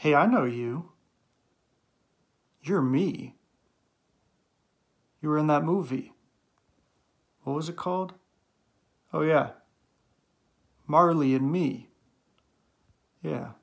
Hey, I know you. You're me. You were in that movie. What was it called? Oh, yeah. Marley and me. Yeah.